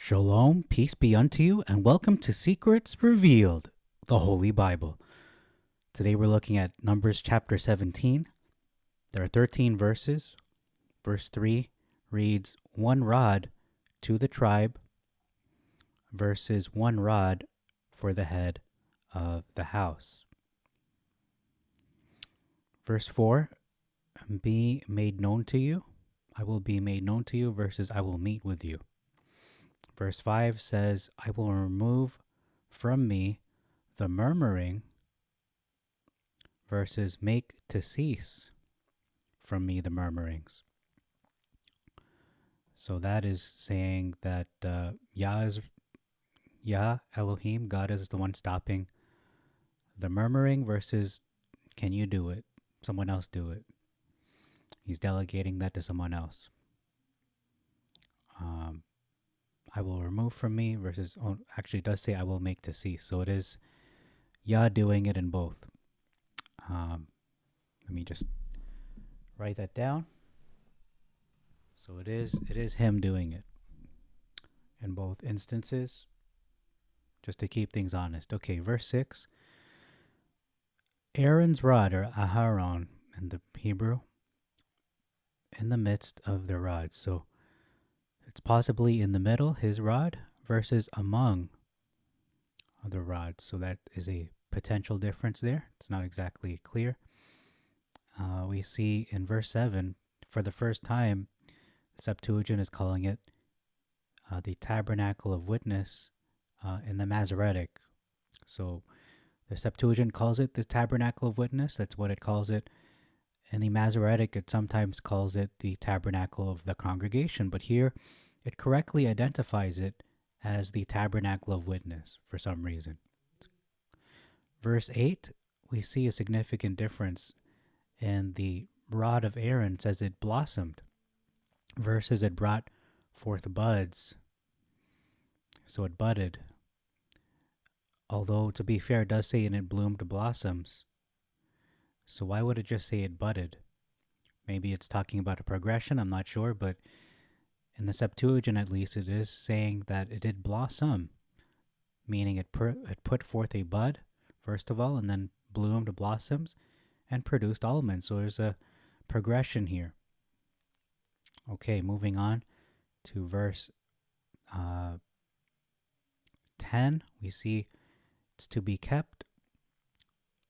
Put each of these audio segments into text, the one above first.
Shalom, peace be unto you, and welcome to Secrets Revealed, the Holy Bible. Today we're looking at Numbers chapter 17. There are 13 verses. Verse 3 reads, One rod to the tribe versus one rod for the head of the house. Verse 4 Be made known to you. I will be made known to you versus I will meet with you. Verse 5 says, I will remove from me the murmuring, versus make to cease from me the murmurings. So that is saying that uh, Yah is Yah Elohim, God is the one stopping the murmuring versus can you do it? Someone else do it. He's delegating that to someone else. Um, I will remove from me versus oh, actually does say I will make to cease. So it is Yah doing it in both. Um, let me just write that down. So it is it is him doing it in both instances. Just to keep things honest. Okay, verse six. Aaron's rod or Aharon in the Hebrew in the midst of the rods. So it's possibly in the middle, his rod, versus among the rods. So that is a potential difference there. It's not exactly clear. Uh, we see in verse 7, for the first time, Septuagint is calling it uh, the tabernacle of witness uh, in the Masoretic. So the Septuagint calls it the tabernacle of witness. That's what it calls it. In the Masoretic, it sometimes calls it the tabernacle of the congregation. But here, it correctly identifies it as the tabernacle of witness for some reason. Verse 8, we see a significant difference in the rod of Aaron says it blossomed versus it brought forth buds. So it budded. Although, to be fair, it does say and it bloomed blossoms. So why would it just say it budded? Maybe it's talking about a progression, I'm not sure, but in the Septuagint at least, it is saying that it did blossom, meaning it, it put forth a bud, first of all, and then bloomed blossoms and produced almonds. So there's a progression here. Okay, moving on to verse uh, 10, we see it's to be kept.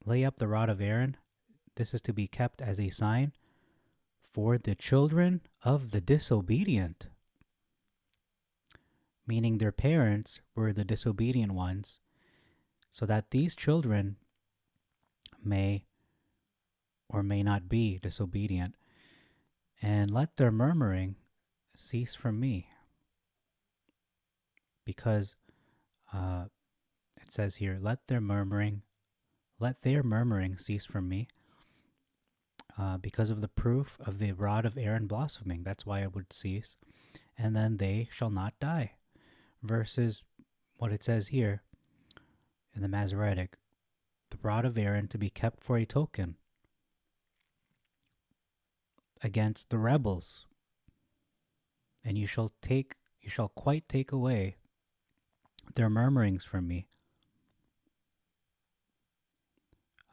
Lay up the rod of Aaron. This is to be kept as a sign for the children of the disobedient meaning their parents were the disobedient ones, so that these children may or may not be disobedient, and let their murmuring cease from me. Because uh, it says here, let their murmuring, let their murmuring cease from me. Uh, because of the proof of the rod of Aaron blossoming. That's why it would cease. And then they shall not die versus what it says here in the Masoretic the rod of Aaron to be kept for a token against the rebels. And you shall take, you shall quite take away their murmurings from me.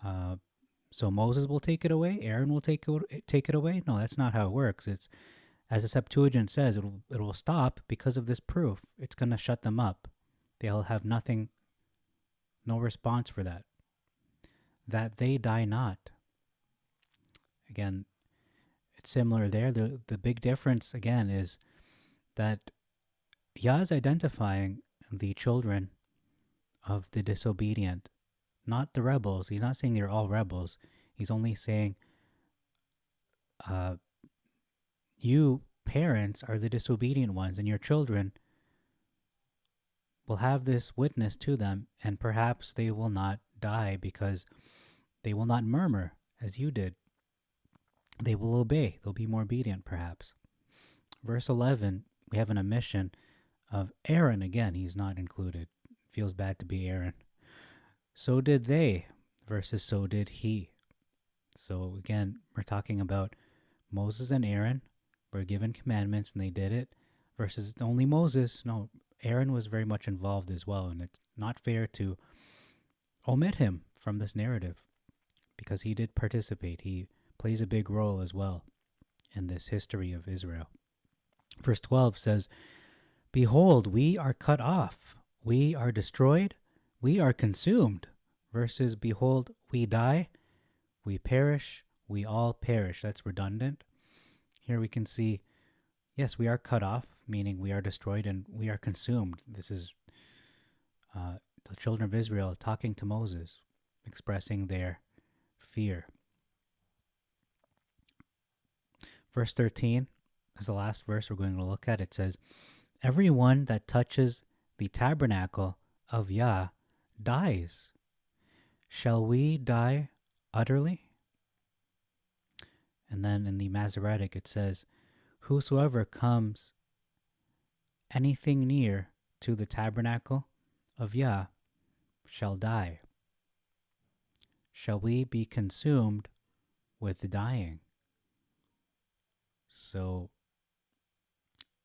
Uh, so Moses will take it away. Aaron will take it, take it away. No, that's not how it works. It's as the Septuagint says, it will, it will stop because of this proof. It's going to shut them up. They'll have nothing, no response for that. That they die not. Again, it's similar there. The, the big difference, again, is that Yah is identifying the children of the disobedient, not the rebels. He's not saying they're all rebels. He's only saying uh, you parents are the disobedient ones, and your children will have this witness to them, and perhaps they will not die because they will not murmur as you did. They will obey, they'll be more obedient, perhaps. Verse 11, we have an omission of Aaron. Again, he's not included. Feels bad to be Aaron. So did they, versus so did he. So again, we're talking about Moses and Aaron were given commandments and they did it versus only Moses. No, Aaron was very much involved as well, and it's not fair to omit him from this narrative because he did participate. He plays a big role as well in this history of Israel. Verse 12 says, Behold, we are cut off, we are destroyed, we are consumed. Versus, Behold, we die, we perish, we all perish. That's redundant. Here we can see, yes, we are cut off, meaning we are destroyed and we are consumed. This is uh, the children of Israel talking to Moses, expressing their fear. Verse 13 is the last verse we're going to look at. It says, Everyone that touches the tabernacle of Yah dies. Shall we die utterly? And then in the Masoretic it says, Whosoever comes anything near to the tabernacle of Yah shall die. Shall we be consumed with dying? So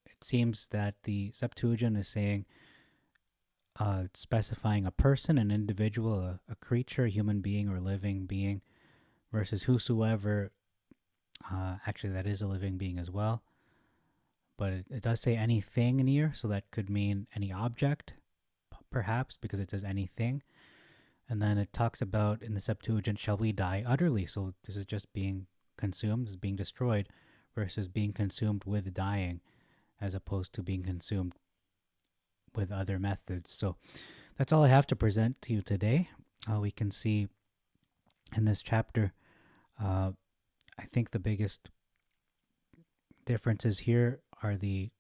it seems that the Septuagint is saying, uh, specifying a person, an individual, a, a, creature, a human being, or living being, versus whosoever. Uh, actually, that is a living being as well. But it, it does say anything near, so that could mean any object, perhaps, because it says anything. And then it talks about in the Septuagint, shall we die utterly? So this is just being consumed, is being destroyed, versus being consumed with dying, as opposed to being consumed with other methods. So that's all I have to present to you today. Uh, we can see in this chapter, uh, I think the biggest differences here are the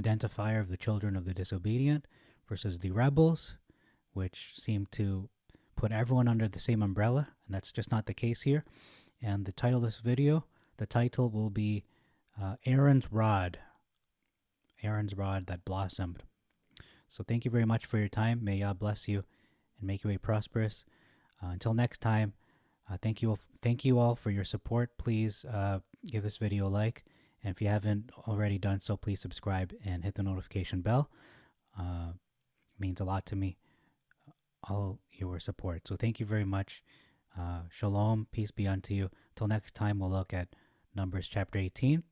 identifier of the children of the disobedient versus the rebels, which seem to put everyone under the same umbrella, and that's just not the case here. And the title of this video, the title will be uh, Aaron's Rod. Aaron's Rod that blossomed. So thank you very much for your time. May Yah bless you and make you a prosperous. Uh, until next time, uh, thank you thank you all for your support. Please uh, give this video a like. And if you haven't already done so, please subscribe and hit the notification bell. Uh, means a lot to me all your support. So thank you very much. Uh, shalom, peace be unto you. Till next time, we'll look at Numbers chapter 18.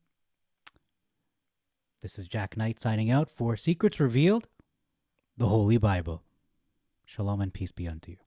This is Jack Knight signing out for Secrets Revealed, the Holy Bible. Shalom and peace be unto you.